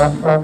Yeah.